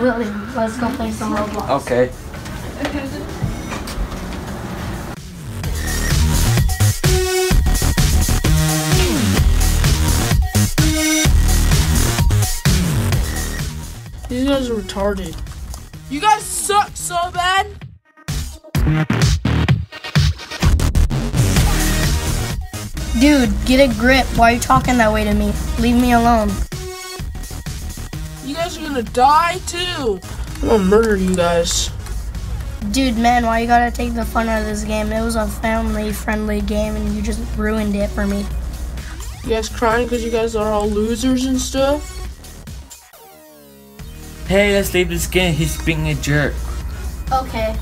William, let's go play some Roblox. Okay. These guys are retarded. You guys suck so bad. Dude, get a grip. Why are you talking that way to me? Leave me alone. You guys are gonna die too. I'm gonna murder you guys. Dude, man, why you gotta take the fun out of this game? It was a family-friendly game and you just ruined it for me. You guys crying because you guys are all losers and stuff? Hey, let's leave this game. He's being a jerk. Okay.